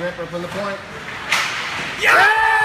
Ripper from the point. Yeah!